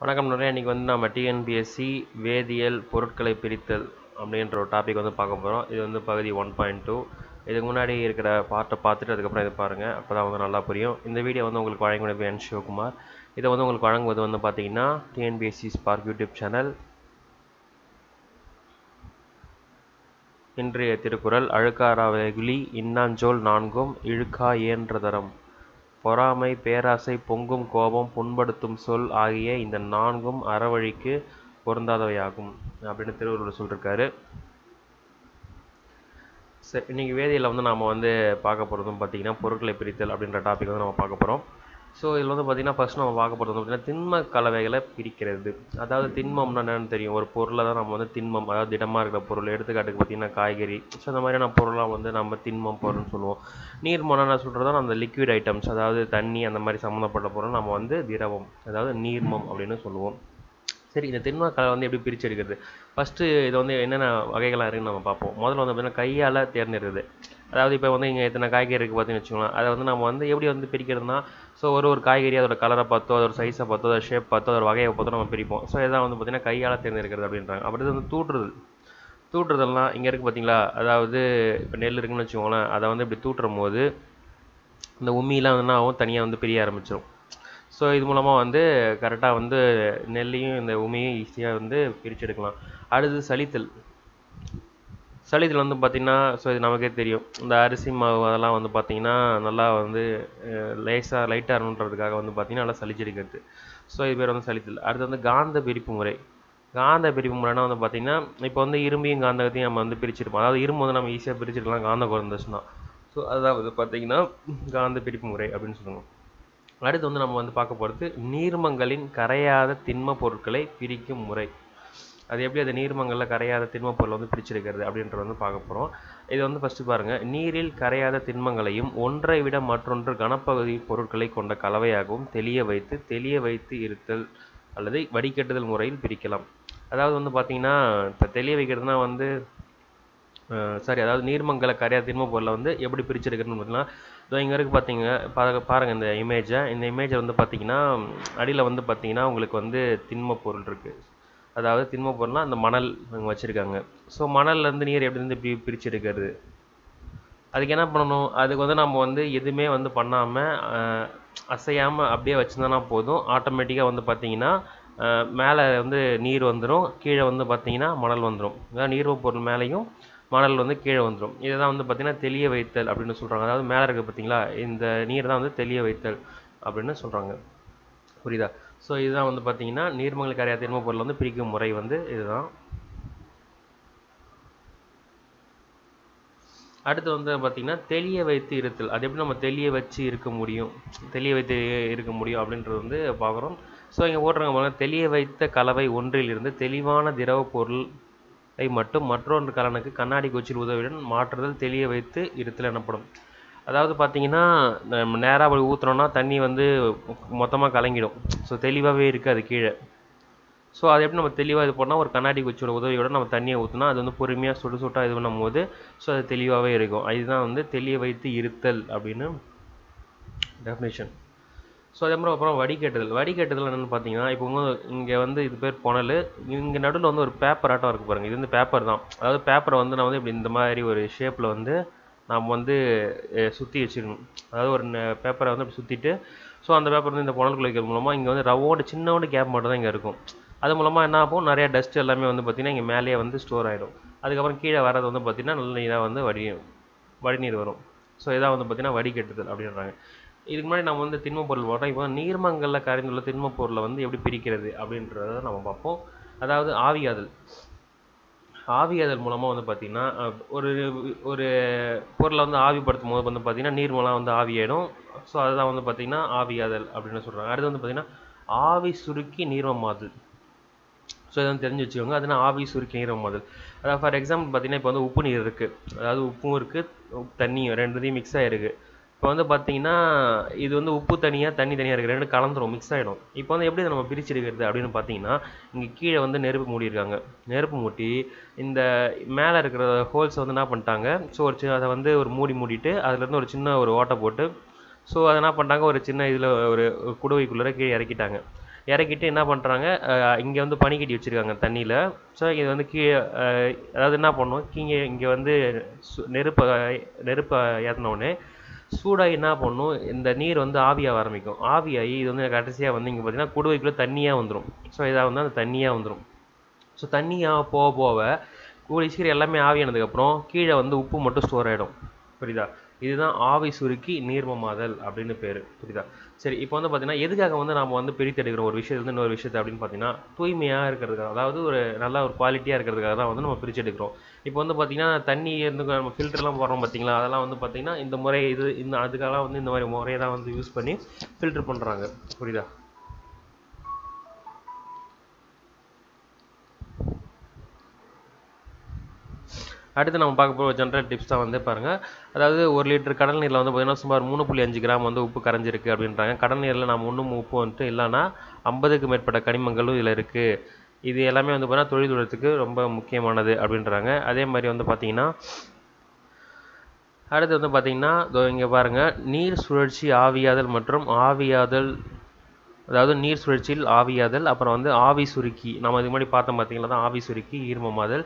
வணக்கம் நிறைய இன்றைக்கி வந்து நம்ம டிஎன்பிஎஸ்சி வேதியியல் பொருட்களை பிரித்தல் அப்படின்ற ஒரு டாபிக் வந்து பார்க்க போகிறோம் இது வந்து பகுதி ஒன் பாயிண்ட் டூ இதுக்கு முன்னாடி இருக்கிற பார்ட்டை பார்த்துட்டு அதுக்கப்புறம் இதை பாருங்கள் அப்போ தான் வந்து நல்லா புரியும். இந்த வீடியோ வந்து உங்களுக்கு வழங்கினது என் சிவகுமார். இதை வந்து உங்களுக்கு வழங்குவது வந்து பார்த்தீங்கன்னா டிஎன்பிஎஸ்சி ஸ்பார்க் யூடியூப் சேனல் இன்றைய திருக்குறள் அழுக்காராவகுலி இன்னாஞ்சோல் நான்கும் இழுக்கா இயன்றதரம் பொறாமை பேராசை பொங்கும் கோபம் புண்படுத்தும் சொல் ஆகிய இந்த நான்கும் அறவழிக்கு பொருந்தாதவையாகும் அப்படின்னு திருவள்ளுவர் சொல்லியிருக்காரு சரி இன்றைக்கி வேதியில் வந்து நாம் வந்து பார்க்க போகிறதும் பார்த்திங்கன்னா பொருட்களை பிரித்தல் அப்படின்ற டாபிக் வந்து நம்ம பார்க்க போகிறோம் ஸோ இதில் வந்து பார்த்திங்கன்னா ஃபஸ்ட் நம்ம பார்க்க போகிறது வந்து பார்த்திங்கன்னா திண்ம கலவைகளை பிரிக்கிறது. அதாவது திண்மம்னா என்னென்னு தெரியும். ஒரு பொருளை தான் நம்ம வந்து திண்மம் அதாவது திடமாக இருக்கிற பொருள். எடுத்துக்காட்டுக்கு பார்த்திங்கன்னா காய்கறி. ஸோ அந்த மாதிரியான பொருளாக வந்து நம்ம திண்மம் பொருள்னு சொல்லுவோம். நீர்மம்னா என்ன சொல்கிறதா அந்த லிக்விட் ஐட்டம்ஸ் அதாவது தண்ணி அந்த மாதிரி சம்மந்தப்பட்ட பொருள் நம்ம வந்து திரவம் அதாவது நீர்மம் அப்படின்னு சொல்லுவோம். சரி இந்த திண்ம கலை வந்து எப்படி பிரித்து எடுக்கிறது? ஃபஸ்ட்டு இது வந்து என்னென்ன வகைகளாக இருக்குன்னு நம்ம பார்ப்போம். முதல்ல வந்து பார்த்திங்கன்னா கையால் தேர்ந்தெடுக்குது அதாவது இப்போ வந்து இங்கே எத்தனை காய்கறி இருக்குது பார்த்தீங்கன்னு வச்சுக்கோங்களேன். அதை வந்து நம்ம வந்து எப்படி வந்து பிரிக்கிறதுனா ஸோ ஒரு ஒரு காய்கறி அதோட கலரை பார்த்தோ அதோட சைஸை பார்த்தோ அதோட ஷேப் பார்த்தோ அதோட வகையை பார்த்தோ நம்ம பிரிப்போம். ஸோ இதான் வந்து பார்த்திங்கன்னா கையால் தேர்ந்தெடுக்கிறது அப்படின்றாங்க. அப்படி வந்து தூட்டுறது தூட்டுறதெல்லாம் இங்கே இருக்குது பார்த்தீங்களா அதாவது இப்போ நெல் இருக்குன்னு வச்சுக்கோங்களேன். அதை வந்து இப்படி தூட்டுறும் போது இந்த உம்மிலாம் வந்து ஆகும்? தனியாக வந்து பிரிய ஆரம்பிச்சிடும் ஸோ இது மூலமாக வந்து கரெக்டாக வந்து நெல்லையும் இந்த உமையும் ஈஸியாக வந்து பிரித்து எடுக்கலாம். அடுத்து சளித்தல் இதில் வந்து பார்த்திங்கன்னா ஸோ இது நமக்கே தெரியும். இந்த அரிசி மாவு அதெல்லாம் வந்து பார்த்திங்கன்னா நல்லா வந்து லேசாக லைட்டாக இருக்கணுன்றதுக்காக வந்து பார்த்திங்கன்னா நல்லா சளிச்செடுக்கிறது. ஸோ இது பேர் வந்து சளித்தல் அடுத்து வந்து காந்த பிரிப்பு முறை. காந்த பிரிப்பு முறைனா வந்து பார்த்திங்கன்னா இப்போ வந்து இரும்பையும் காந்தகத்தையும் நம்ம வந்து பிரிச்சிருப்போம். அதாவது இரும்பு வந்து நம்ம ஈஸியாக பிரிச்சிருக்கலாம் காந்தம் குறைந்துச்சுன்னா ஸோ அதாவது பார்த்திங்கன்னா காந்த பிரிப்பு முறை அப்படின்னு சொல்லுவோம். அடுத்து வந்து நம்ம வந்து பார்க்க போகிறது நீர்மங்களின் கரையாத திண்ம பொருட்களை பிரிக்கும் முறை. அது எப்படி அந்த நீர்மங்களில் கரையாத திண்மப் பொருள் வந்து பிரிச்சிருக்கிறது அப்படின்றத வந்து பார்க்க போகிறோம் இது வந்து ஃபஸ்ட்டு பாருங்கள் நீரில் கரையாத திண்மங்களையும் ஒன்றை விட மற்றொன்று கனப்பகுதி பொருட்களை கொண்ட கலவையாகவும் தெளிய வைத்து தெளிய வைத்து இருத்தல் அல்லது வடிகட்டுதல் முறையில் பிரிக்கலாம். அதாவது வந்து பார்த்திங்கன்னா இப்போ தெளிய வைக்கிறதுனா வந்து சாரி அதாவது நீர்மங்களை கரையாத திண்ம பொருளை வந்து எப்படி பிரிச்செடுக்கிறதுன்னு பார்த்தீங்கன்னா இதோ இங்கே இருக்குது பார்த்தீங்க பாருங்க பாருங்கள் இந்த இமேஜை இந்த இமேஜை வந்து பார்த்தீங்கன்னா அடியில் வந்து பார்த்தீங்கன்னா உங்களுக்கு வந்து திண்ம பொருள் இருக்குது அதாவது திண்ம பொருள்னால் அந்த மணல் அங்கே வச்சுருக்காங்க. ஸோ மணல்லேருந்து நீர் எப்படி வந்து இப்படி பிரித்து எடுக்கிறது அதுக்கு என்ன பண்ணணும்? அதுக்கு வந்து நம்ம வந்து எதுவுமே வந்து பண்ணாமல் அசையாமல் அப்படியே வச்சுருந்தோன்னா போதும். ஆட்டோமேட்டிக்காக வந்து பார்த்தீங்கன்னா மேலே வந்து நீர் வந்துடும் கீழே வந்து பார்த்தீங்கன்னா மணல் வந்துடும் அதாவது நீர்வ பொருள் மேலேயும் மணல் வந்து கீழே வந்துடும் இதை தான் வந்து பார்த்திங்கன்னா தெளிய வைத்தல் அப்படின்னு சொல்கிறாங்க அதாவது மேலே இருக்குது பார்த்தீங்களா? இந்த நீர் தான் வந்து தெளிய வைத்தல் அப்படின்னு சொல்கிறாங்க புரியுதா? ஸோ இதுதான் வந்து பார்த்தீங்கன்னா நீர்மங்கள் கரையா திண்ம பொருள் வந்து பிரிக்கும் முறை வந்து இதுதான். அடுத்து வந்து பார்த்திங்கன்னா தெளிய வைத்து இருத்தல். அது எப்படி நம்ம தெளிய வச்சு இருக்க முடியும்? தெளிய வைத்து இருக்க முடியும் அப்படின்றது வந்து பார்க்குறோம். ஸோ இங்கே ஓட்டுறாங்க பாருங்க தெளிய வைத்த கலவை ஒன்றிலிருந்து தெளிவான திரவ பொருளை மட்டும் மற்றொன்று கலனுக்கு கண்ணாடி கொச்சில் உதவியுடன் மாற்றுதல் தெளிய வைத்து இருத்தல் எனப்படும். அதாவது பார்த்தீங்கன்னா நம்ம நேராக அப்படி ஊற்றுனோன்னா தண்ணி வந்து மொத்தமாக கலங்கிடும். ஸோ தெளிவாகவே இருக்காது கீழே. ஸோ அதை எப்படி நம்ம தெளிவாக இது பண்ணால் ஒரு கண்ணாடி குச்சியோட உதவியோட நம்ம தண்ணியை ஊற்றினா அது வந்து பொறுமையாக சுடு சுட்டாக இது பண்ணும்போது ஸோ அது தெளிவாகவே இருக்கும். இதுதான் வந்து தெளிய வைத்து இருத்தல் அப்படின்னு டெஃபினேஷன் ஸோ அதே மாதிரி அப்புறம் வடிகட்டுதல். வடிகட்டுதல் என்னென்னு பார்த்தீங்கன்னா இப்போ இங்கே வந்து இது பேர் புனல். இங்கே நடுவில் வந்து ஒரு பேப்பர் ஆட்டம் இருக்குது பாருங்கள் இது வந்து பேப்பர் தான். அதாவது பேப்பரை வந்து நான் வந்து இப்படி இந்த மாதிரி ஒரு ஷேப்பில் வந்து நாம் வந்து சுற்றி வச்சுக்கணும் அதாவது ஒரு பேப்பரை வந்து அப்படி சுற்றிட்டு ஸோ அந்த பேப்பர் வந்து இந்த புனலுக்குள்ள வைக்கிறது மூலமாக இங்கே வந்து ரவோட சின்னோண்டு கேப் மட்டும் தான் இங்கே இருக்கும். அது மூலமாக என்ன ஆகும்? நிறையா டஸ்ட் எல்லாமே வந்து பார்த்திங்கன்னா இங்கே மேலேயே வந்து ஸ்டோர் ஆகிடும் அதுக்கப்புறம் கீழே வரது வந்து பார்த்திங்கன்னா நல்ல நீராக வந்து வடி வடிநீர் வரும். ஸோ இதான் வந்து பார்த்திங்கன்னா வடிகட்டுதல் அப்படின்றாங்க. இதுக்கு முன்னாடி நம்ம வந்து திண்ம பொருள் போட்டோம் இப்போ நீர்மங்களில் கரைந்துள்ள திண்ம பொருளை வந்து எப்படி பிரிக்கிறது அப்படின்றத நம்ம பார்ப்போம். அதாவது ஆவியாதல் ஆவியாதல் மூலமாக வந்து பார்த்திங்கன்னா ஒரு ஒரு பொருளை வந்து ஆவிப்படுத்தும் போது வந்து பார்த்திங்கன்னா நீர் மூலம் வந்து ஆவியாயிடும். ஸோ அதுதான் வந்து பார்த்திங்கன்னா ஆவியாதல் அப்படின்னு சொல்கிறாங்க அடுத்து வந்து பார்த்திங்கன்னா ஆவி சுருக்கி நீர்மமாதல். ஸோ இதை வந்து தெரிஞ்சு வச்சுக்கோங்க. அதுனா ஆவி சுருக்கி நீர்மமாதல். அதாவது ஃபார் எக்ஸாம்பிள் பார்த்திங்கன்னா இப்போ வந்து உப்பு நீர் இருக்குது அதாவது உப்பும் இருக்குது தண்ணியும் ரெண்டுத்தையும் மிக்ஸ் ஆகிருக்கு இப்போ வந்து பார்த்தீங்கன்னா இது வந்து உப்பு தனியாக தண்ணி தனியாக இருக்குது ரெண்டு கலந்துரும் மிக்ஸ் ஆகிடும் இப்போ வந்து எப்படி நம்ம பிரிச்சிருக்கிறது அப்படின்னு பார்த்தீங்கன்னா இங்கே கீழே வந்து நெருப்பு மூடியிருக்காங்க. நெருப்பு மூட்டி இந்த மேலே இருக்கிற ஹோல்ஸை வந்து என்ன பண்ணிட்டாங்க? ஸோ ஒரு சின்ன அதை வந்து ஒரு மூடி மூடிட்டு அதுலேருந்து ஒரு சின்ன ஒரு ஓட்டை போட்டு ஸோ அதை என்ன பண்ணிட்டாங்க? ஒரு சின்ன இதில் ஒரு குடுவைக்குள்ளே கீழே இறக்கிட்டாங்க. இறக்கிட்டு என்ன பண்ணுறாங்க இங்கே வந்து பனிக்கட்டி வச்சுருக்காங்க தண்ணியில். ஸோ இது வந்து கீழே அதாவது என்ன பண்ணும்? கீழே இங்கே வந்து சு- நெருப்பை நெருப்பை ஏற்றினோடனே சூடாகி என்ன பண்ணும்? இந்த நீர் வந்து ஆவியாக ஆரம்பிக்கும். ஆவியாகி இது வந்து கடைசியாக வந்து இங்கே பார்த்தீங்கன்னா குடுவைக்குள்ளே தண்ணியாக வந்துடும் ஸோ இதாக வந்து அந்த தண்ணியாக வந்துடும் ஸோ தண்ணியாக போக போக கூலி சீக்கிரம் எல்லாமே ஆவியானதுக்கப்புறம் கீழே வந்து உப்பு மட்டும் ஸ்டோர் ஆகிடும் புரியுதா? இதுதான் ஆவி சுருக்கி நீர்மமாதல் அப்படின்னு பேர் புரியுதா? சரி இப்போ வந்து பார்த்தீங்கன்னா எதுக்காக வந்து நம்ம வந்து பிரித்து எடுக்கிறோம் ஒரு விஷயத்துல இன்னொரு விஷயத்தை அப்படின்னு பார்த்தீங்கன்னா தூய்மையாக இருக்கிறதுக்காக அதாவது ஒரு நல்ல ஒரு குவாலிட்டியாக இருக்கிறதுக்காக தான் வந்து நம்ம பிரித்து எடுக்கிறோம் இப்போ வந்து பார்த்தீங்கன்னா தண்ணி இருந்து நம்ம ஃபில்டர்லாம் போடுறோம் பார்த்தீங்களா அதெல்லாம் வந்து பார்த்தீங்கன்னா இந்த முறை இது இந்த அதுக்கெல்லாம் வந்து இந்த மாதிரி முறையை தான் வந்து யூஸ் பண்ணி ஃபில்டர் பண்ணுறாங்க புரியுதா? அடுத்து நம்ம பார்க்க போகிற ஜென்ரல் டிப்ஸ் தான் வந்து பாருங்கள் அதாவது ஒரு லிட்டர் கடல் நீரில் வந்து பார்த்தீங்கன்னா சுமார் மூணு புள்ளி அஞ்சு கிராம் வந்து உப்பு கரைஞ்சிருக்கு அப்படின்றாங்க. கடல் நீரில் நம்ம ஒன்றும் உப்பு வந்துட்டு இல்லைன்னா ஐம்பதுக்கு மேற்பட்ட கனிமங்களும் இதில் இருக்குது இது எல்லாமே வந்து பார்த்தீங்கன்னா தொழில் தொழிலுக்கு ரொம்ப முக்கியமானது அப்படின்றாங்க. அதே மாதிரி வந்து பார்த்தீங்கன்னா அடுத்து வந்து பார்த்தீங்கன்னா இங்கே பாருங்கள் நீர் சுழற்சி ஆவியாதல் மற்றும் ஆவியாதல் அதாவது நீர் சுழற்சியில் ஆவியாதல் அப்புறம் வந்து ஆவி சுருக்கி. நம்ம இதுக்கு முன்னாடி பார்த்தோம் பார்த்தீங்களா தான் ஆவி சுருக்கி ஈர்மமாதல்.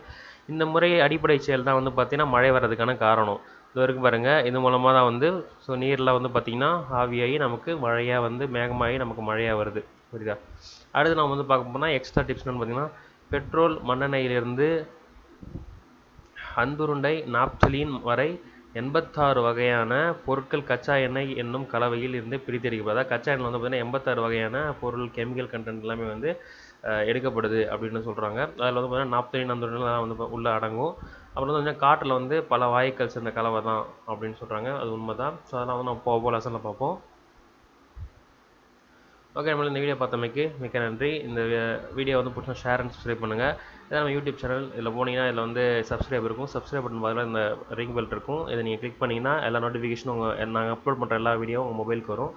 இந்த முறை அடிப்படை செயல் தான் வந்து பார்த்தீங்கன்னா மழை வர்றதுக்கான காரணம். இது வரைக்கும் பாருங்கள் இது மூலமாக தான் வந்து ஸோ நீரில் வந்து பார்த்திங்கன்னா ஆவியாகி நமக்கு மழையாக வந்து மேகமாகி நமக்கு மழையாக வருது. புரியுதா? அடுத்து நம்ம வந்து பார்க்க போனால் எக்ஸ்ட்ரா டிப்ஸ்னு பார்த்தீங்கன்னா பெட்ரோல் மண்ணெண்ணெயிலிருந்து அந்துருண்டை நாப்சலின் வரை எண்பத்தாறு வகையான பொருட்கள் கச்சா எண்ணெய் என்னும் கலவையில் இருந்து பிரித்தெடுக்கப்படுது. அதாவது கச்சா எண்ணெய் வந்து பார்த்தீங்கன்னா எண்பத்தாறு வகையான பொருள் கெமிக்கல் கண்டென்ட் எல்லாமே வந்து எடுக்கப்படுது அப்படின்னு சொல்கிறாங்க அதில் வந்து பார்த்தீங்கன்னா நாப்தலீன் அந்துருண்டெல்லாம் வந்து உள்ளே அடங்கும். அப்புறம் வந்து பார்த்தீங்கன்னா காட்டில் வந்து பல வாயுக்கள் சேர்ந்த கலவை தான் அப்படின்னு சொல்கிறாங்க அது உண்மை தான் ஸோ அதெல்லாம் வந்து நம்ம போக போக லெசனில் பார்ப்போம். ஓகே நம்மள இந்த வீடியோ பார்த்தமைக்கு மிக்க நன்றி. இந்த வீடியோ வந்து பிடிச்சா ஷேர் அண்ட் சப்ஸ்கிரைப் பண்ணுங்கள் இதான் நம்ம யூடியூப் சேனல் இதில் போனீங்கன்னா இதில் வந்து சப்ஸ்கிரைப் இருக்கும். சப்ஸ்கிரைப் பண்ண பதிலாக இந்த ரிங் பெல் இருக்கும். இதை நீங்கள் கிளிக் பண்ணிங்கன்னா எல்லா நோட்டிஃபிகேஷனும் உங்கள் நாங்கள் அப்லோட் பண்ணுற எல்லா வீடியோ உங்கள் மொபைலுக்கு வரும்.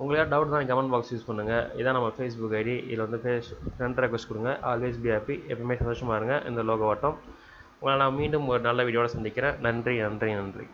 உங்களுக்கு ஏதாவது டவுட் தான் கமெண்ட் பாக்ஸ் யூஸ் பண்ணுங்கள் இதான் நம்ம ஃபேஸ்புக் ஐடி இதில் வந்து ஃபேஸ் ஃப்ரெண்ட் ரெக்வஸ்ட் கொடுங்க. ஆல்வேஸ் பி ஹாப்பி எப்பவுமே சந்தோஷமாக இருங்க. இந்த லோகோ வட்டம் உங்களை நான் மீண்டும் ஒரு நல்ல வீடியோட சந்திக்கிறேன். நன்றி நன்றி நன்றி.